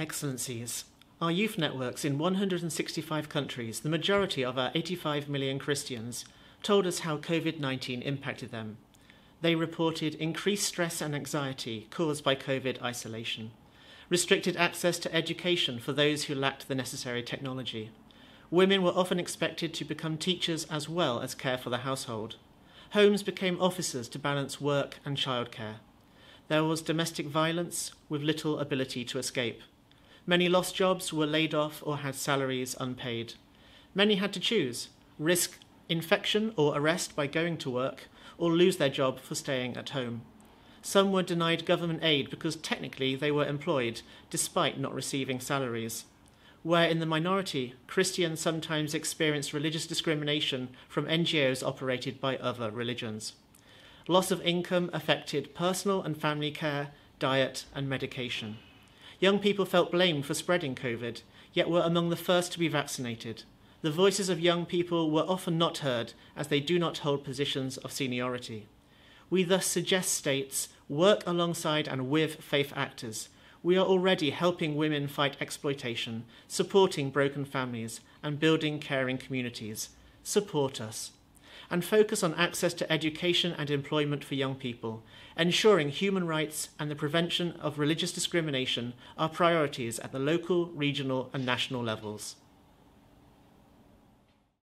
Excellencies, our youth networks in 165 countries, the majority of our 85 million Christians, told us how COVID 19 impacted them. They reported increased stress and anxiety caused by COVID isolation, restricted access to education for those who lacked the necessary technology. Women were often expected to become teachers as well as care for the household. Homes became offices to balance work and childcare. There was domestic violence with little ability to escape. Many lost jobs, were laid off, or had salaries unpaid. Many had to choose risk infection or arrest by going to work, or lose their job for staying at home. Some were denied government aid because technically they were employed, despite not receiving salaries. Where in the minority, Christians sometimes experienced religious discrimination from NGOs operated by other religions. Loss of income affected personal and family care, diet, and medication. Young people felt blamed for spreading COVID, yet were among the first to be vaccinated. The voices of young people were often not heard as they do not hold positions of seniority. We thus suggest states work alongside and with faith actors. We are already helping women fight exploitation, supporting broken families, and building caring communities. Support us and focus on access to education and employment for young people, ensuring human rights and the prevention of religious discrimination are priorities at the local, regional, and national levels.